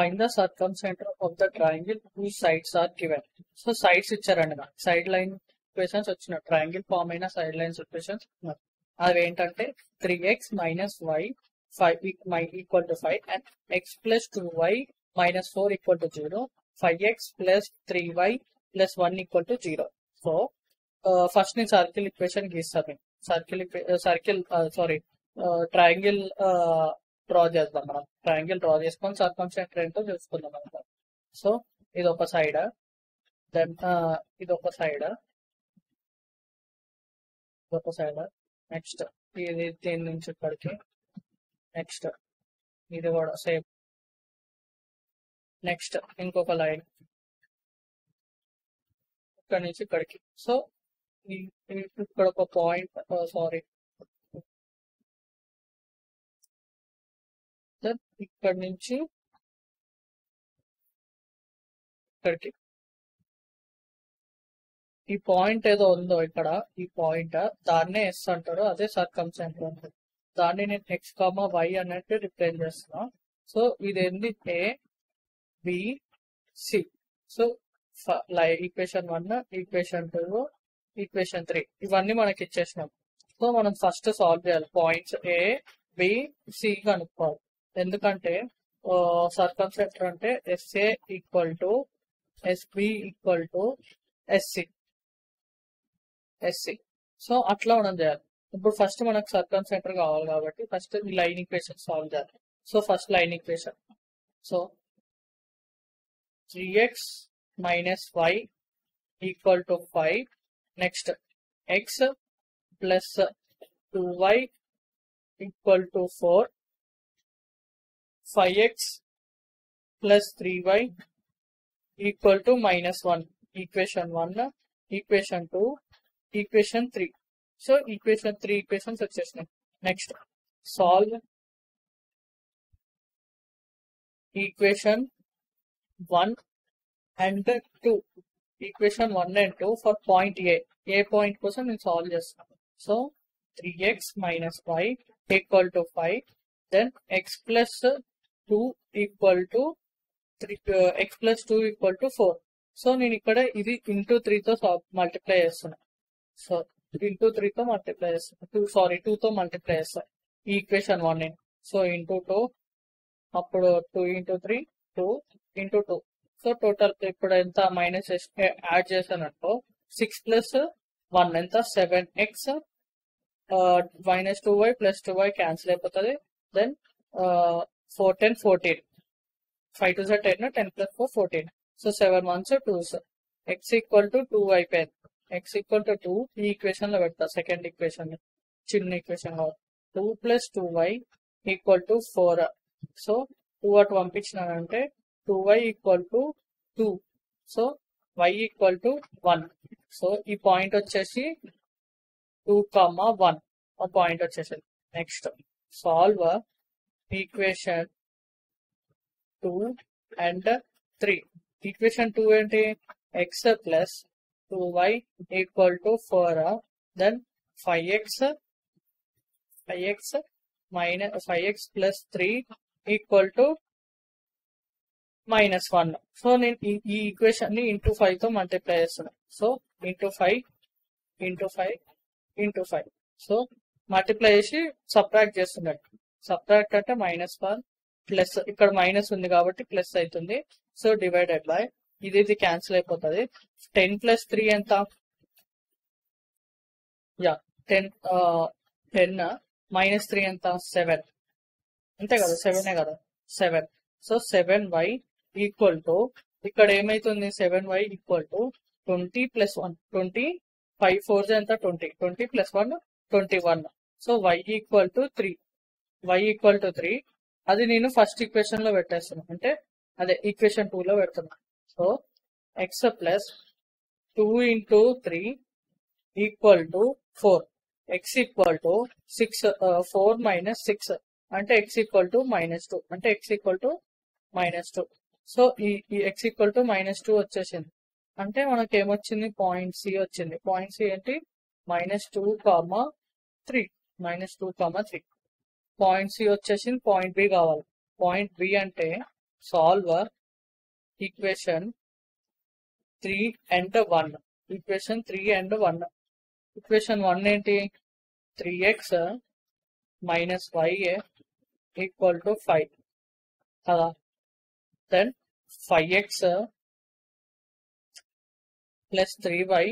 Find the circumcentre of the triangle whose sides are given. So sides ఇచ్చారండి నాకు. Side line equations వచ్చిన triangle form అయిన side lines equations అవి ఏంటంటే three x minus y five equal to five and x plus two y minus four equal to zero five x plus three y plus one equal to zero so first నేను circle equation గీస్తాను. Circle circle sorry triangle draw చేద్దాం మనం. Triangle draw చేసుకొని సర్కంసెంటర్ ఏంటో చూసుకుందాం అనమాట so ఇది ఒక సైడ్ దెన్ ఇది ఒక సైడ్ ఒక సైడ్ నెక్స్ట్ ఇది దీని నుంచి ఇక్కడికి. నెక్స్ట్ ఇది కూడా సేమ్ నెక్స్ట్ ఇంకొక లైన్ ఇక్కడ నుంచి ఇక్కడికి. సో ఇక్కడ ఒక పాయింట్ సారీ దెన్ ఇక్కడ నుంచి ఇక్కడికి. ఈ పాయింట్ ఏదో ఉందో ఇక్కడ ఈ పాయింట్. దాన్నే ఎస్ అంటారు అదే సర్కంసెంటర్ అంటారు దాన్ని నేను ఎక్స్ కామా వై అన్నట్టు రిప్లేస్ చేస్తున్నా. సో ఇది ఏంది A B C so equation one equation two equation three ఇవన్నీ మనకి ఇచ్చేసినాం. సో మనం ఫస్ట్ సాల్వ్ చేయాలి. పాయింట్స్ ఏ బి సి కనుక్కోవాలి. ఎందుకంటే సర్కమ్ సెక్టర్ అంటే S A equal to S B equal to S C S C so అట్లా మనం చేయాలి. ఇప్పుడు ఫస్ట్ మనకు సర్కమ్ సెంటర్ కావాలి కాబట్టి ఫస్ట్ ఈ లైన్ ఈక్వేషన్ సాల్వ్ చేయాలి. So first line equation so three x minus y equal to five next x plus two y equal to four 5x plus 3y equal to minus 1. Equation 1, equation 2, equation 3. So, equation 3 equation success. Next, solve equation 1 and 2. Equation 1 and 2 for point A. A point question is solve this. So, 3x minus y equal to 5. Then x plus two equal to three x plus two equal to four. So నేను ఇక్కడ ఇది into త్రీతో multiply చేస్తున్నా. So into త్రీతో multiply చేస్తున్నా. Two sorry టూతో multiply చేస్తా ఈ equation one so into two అప్పుడు two into three two into two. So total ఇప్పుడు ఎంత మైనస్ యాడ్ చేశానంటో సిక్స్ ప్లస్ వన్ ఎంత? Seven x minus two y plus two y cancel అయిపోతుంది. Then four ten fourteen five two sir ten ten plus four fourteen so seven ones two sir x equal to two అయిపోయింది x equal to two ఈ ఈక్వేషన్లో పెడతా. Second equation చిన్న equation two plus two y equal to four so two అటు పంపించినానంటే two y equal to two so y equal to one so ఈ point వచ్చేసి two comma one ఆ point వచ్చేసి next solve equation two and three equation two ఏంటి x plus two y equal to four then five x five x minus five x plus three equal to minus one so నేను ఈ ఈక్వేషన్ని into ఫైవ్తో multiply చేస్తున్నా. So into five into five into five so multiply చేసి subtract చేస్తున్నట్టు subtract అంటే minus one plus ఇక్కడ minus ఉంది కాబట్టి ప్లస్ అవుతుంది. సో డివైడెడ్ బై ఇది ఇది క్యాన్సిల్ అయిపోతుంది. టెన్ ప్లస్ త్రీ ఎంత? Yeah ten ten minus three ఎంత? సెవెన్ అంతే కదా సెవెనే కదా. Seven so seven y equal to ఇక్కడ ఏమైతుంది? Seven y equal to twenty plus one twenty five four ఎంత? Twenty twenty plus one twenty one so y equal to three y equal to three అది నేను first ఈక్వేషన్లో పెట్టేస్తాను అంటే అదే equation two లో పెడుతున్నా. So x plus two into three equal to four x equal to six four minus six అంటే x equal to minus two అంటే x equal to minus two so ఈ ఈ x equal to minus two వచ్చేసింది. అంటే మనకి ఏమొచ్చింది point C వచ్చింది. Point C ఏంటి? Minus two comma three minus two comma three point C వచ్చేసింది. పాయింట్ బి కావాలి. పాయింట్ బి అంటే solver equation three and one equation three and one equation one ఏంటి? Three x minus y equal to five కదా? Then five x plus three y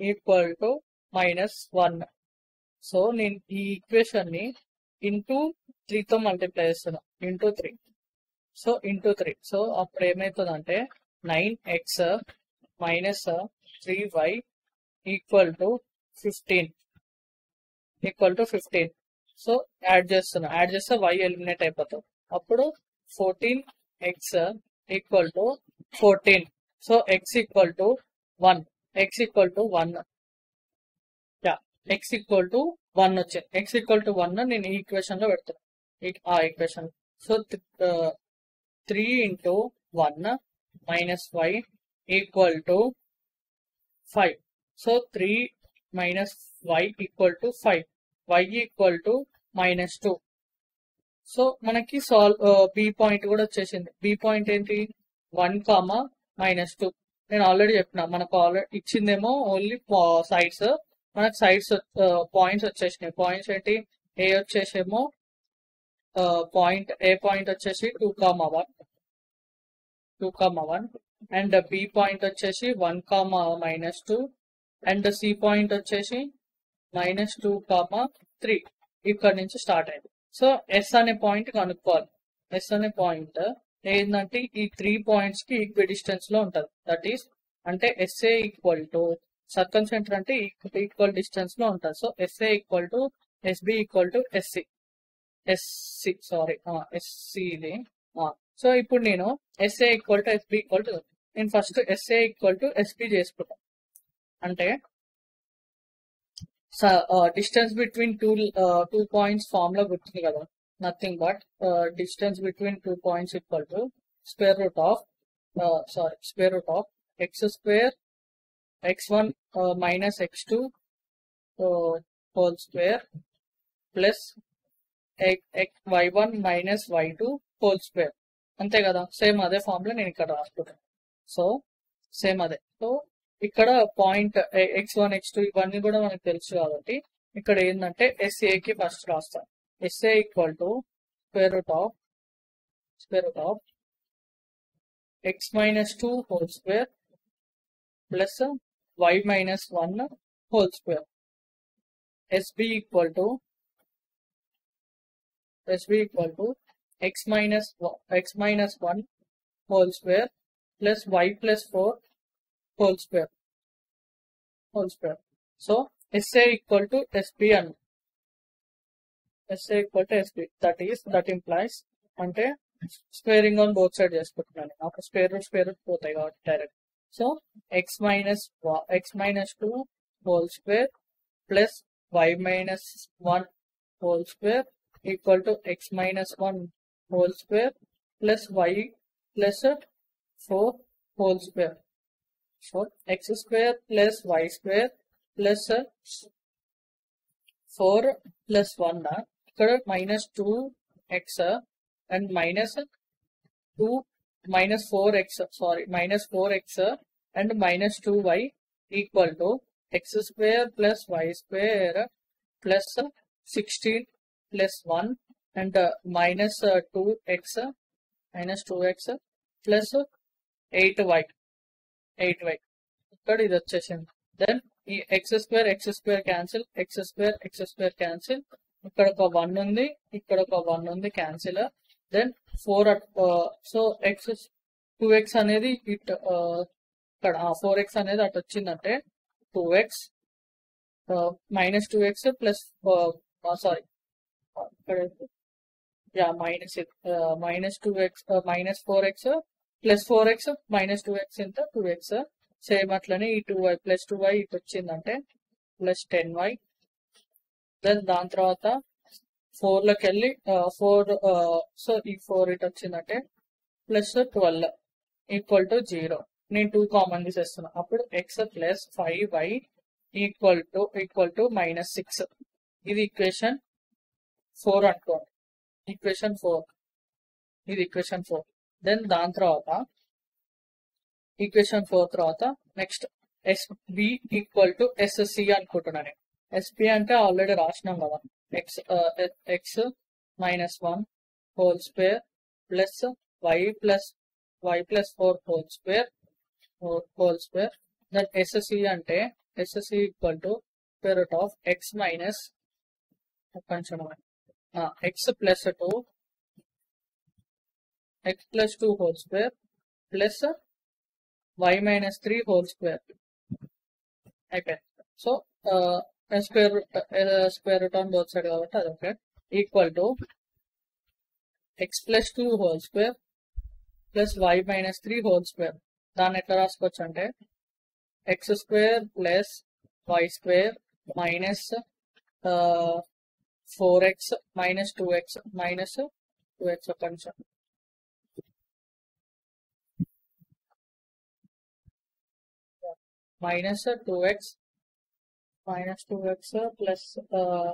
equal to minus one so నేను ఈ ఈక్వేషన్ని into త్రీతో multiply చేస్తున్నాం. Into three. So into three. So అప్పుడు ఏమవుతుందంటే nine x minus three y equal to fifteen. Equal to fifteen. So add చేస్తున్నా. Add చేస్తే y eliminate అయిపోతాం. అప్పుడు fourteen x equal to fourteen. So x equal to one. X equal to one. Yeah. X equal to one వచ్చింది x equal to one నేను ఈ ఈక్వేషన్లో పెడతాను ఈ- ఆ equation so three into one minus y equal to five so three minus y equal to five y equal to minus two so మనకి solve B point కూడా వచ్చేసింది. బి పాయింట్ ఏంటి? వన్ కామా మైనస్ టూ నేను already చెప్పిన. మనకు already ఇచ్చిందేమో only sides మనకు sides points వచ్చేసినాయి. పాయింట్స్ ఏంటి? ఏ వచ్చేసేమో పాయింట్ ఏ పాయింట్ వచ్చేసి two comma one two comma one and B point వచ్చేసి one comma minus two and C point వచ్చేసి మైనస్ టూ కామా త్రీ ఇక్కడ నుంచి స్టార్ట్ అయింది. సో ఎస్ అనే పాయింట్ కనుక్కోవాలి. ఎస్ అనే పాయింట్ ఏంటంటే ఈ త్రీ పాయింట్స్కి ఈక్వి డిస్టెన్స్లో ఉంటది. దట్ ఈస్ అంటే S A equal to circumcentre అంటే ఈక్వల్ డిస్టెన్స్లో ఉంటది so S A equal to S B equal to S C S C sorry S C ఇది. సో ఇప్పుడు నేను S A equal to S B equal to నేను first S A equal to S B చేసుకుంటాను అంటే distance between two two points ఫార్మ్లో గుర్తుంది కదా. Nothing but distance between two points equal to square root of sorry square root of x square x one minus x two whole square plus y one minus y two whole square అంతే కదా? Same అదే ఫామ్లో నేను ఇక్కడ రాసుకుంటాను. So same అదే. So ఇక్కడ point x one x two ఇవన్నీ కూడా మనకు తెలుసు కాబట్టి ఇక్కడ ఏంటంటే ఎస్ఏ కి ఫస్ట్ రాస్తాం S A equal to square root of square root of x minus two whole square plus y minus one whole square SB equal to SB equal to x minus x minus one whole square plus y plus four whole square whole square so SA equal to SB and SA equal to SB that is that implies అంటే squaring on both side చేసుకుంటున్నాను నాకు square root square root పోతాయి కాబట్టి direct so x minus x minus two whole square plus y minus one whole square equal to x minus one whole square plus y plus four whole square so x square plus y square plus four plus one ఇక్కడ minus two x and minus two Minus four x sorry minus four x and minus two y equal to x square plus y square plus sixteen plus one and minus two x minus two x plus eight y eight y ఇక్కడ ఇది వచ్చేసింది. Then ఈ x square x square cancel x square x square cancel ఇక్కడ ఒక one ఉంది ఇక్కడ ఒక one ఉంది cancel then four so x two x అనేది ఇట్ ఇక్కడ ఫోర్ ఎక్స్ అనేది అటు వచ్చిందంటే two x minus two x plus sorry ఇక్కడ yeah minus minus two x minus four x plus four x minus two x ఎంత two x same అట్లనే ఈ two y plus two y ఇటు వచ్చిందంటే plus ten why then దాని తర్వాత ఫోర్లోకి వెళ్ళి four so ఈ ఫోర్ ఇటు వచ్చిందంటే plus twelve equal to zero నేను టూ కామన్ తీసేస్తున్నా. అప్పుడు x plus five y equal to equal to minus six ఇది ఈక్వేషన్ ఫోర్ అనుకోండి. ఈక్వేషన్ ఫోర్ ఇది ఈక్వేషన్ ఫోర్ దెన్ దాని తర్వాత ఈక్వేషన్ ఫోర్ తర్వాత next SB equal to SSC అనుకుంటున్నాను ఎస్పి అంటే ఆల్రెడీ రాసినాం కదా. x x minus one whole square plus y plus y plus four whole square whole square that SSC అంటే SSC equal to square root of x minus కొంచెం x plus two x plus two whole square plus y minus three whole square అయిపోయింది so square square root on both side కాబట్టి అది okay equal to x plus two whole square plus y minus three whole square దాన్ని ఎట్లా రాసుకోవచ్చు అంటే x square plus y square minus four x minus two x minus two x ఒక నిమిషం. minus uh, 2x minus 2x uh, plus uh,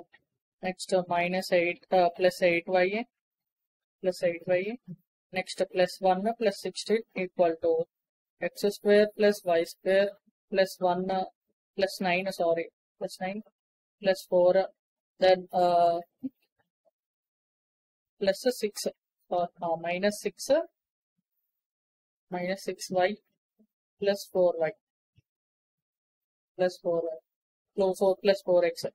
next uh, minus 8 uh, plus 8y plus 8y next uh, plus 1 plus 16 equal to x square plus y square plus 1 plus 9 sorry plus 9 plus 4 then uh, plus 6 or uh, minus 6 minus 6y plus 4y plus 4y four plus four x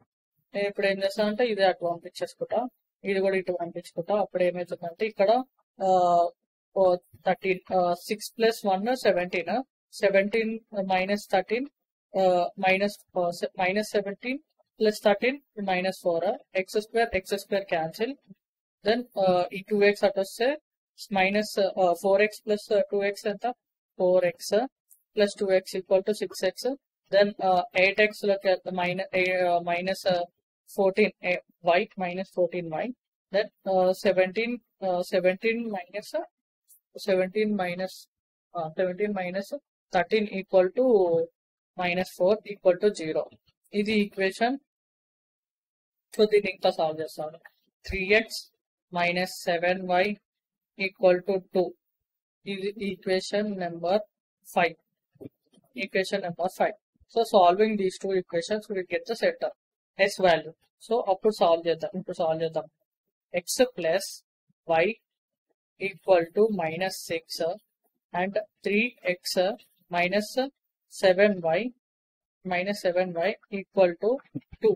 నేను ఇప్పుడు ఏం చేస్తాను అంటే ఇది అటు పంపించేసుకుంటా ఇది కూడా ఇటు పంపించుకుంటా అప్పుడు ఏమవుతుందంటే ఇక్కడ thirteen six plus one seventeen seventeen minus thirteen minus minus seventeen plus thirteen minus four x square x square cancel then ఈ టూ ఎక్స్ అటు వస్తే minus four x plus two x ఎంత? Four x plus two x equal to six x then uh, 8x look at the minus, uh, minus uh, 14 uh, y minus 14 y then uh, 17 uh, 17 minus uh, 17 minus uh, 17 minus 13 equal to minus 4 equal to 0 ఇది equation so దీన్ని ఇంకా solve చేస్తాను three x minus seven y equal to two ఇది equation number five equation number five so solving these two equations will get the set S value so అప్పుడు solve చేద్దాం ఇప్పుడు solve చేద్దాం x plus y equal to minus six and three x minus seven y minus seven y equal to two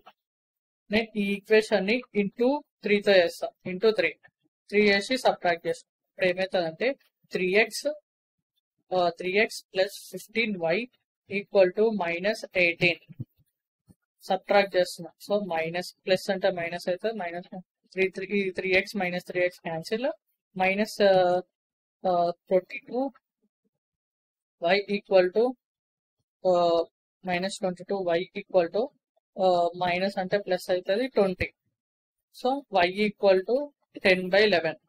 నేను ఈ ఈక్వేషన్ని into త్రీతో చేస్తా into three three చేసి సబ్ట్రాక్ట్ చేస్తాం ఇప్పుడు ఏమవుతుందంటే three x three x plus fifteen y equal to minus eighteen subtract చేస్తున్నా. సో మైనస్ ప్లస్ అంటే మైనస్ అయితే minus three three three x minus three x cancel minus twenty two y equal to minus twenty two y equal to minus అంటే plus అవుతుంది twenty so y equal to ten by eleven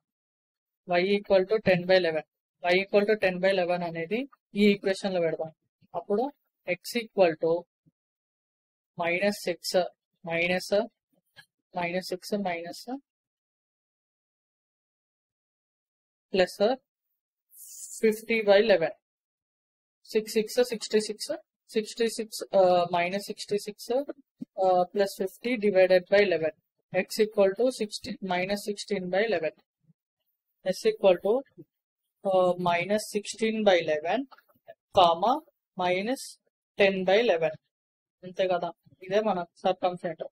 y equal to ten by eleven y equal to ten by eleven అనేది ఈ ఈక్వేషన్లో పెడదాం. అప్పుడు x equal to minus six minus minus six minus plus fifty by eleven six six sixty six sixty six minus sixty six plus fifty divided by eleven x equal to sixteen minus sixteen by eleven S equal to minus sixteen by eleven comma minus ten by eleven అంతే కదా? ఇదే మన సర్కంఫరెంట్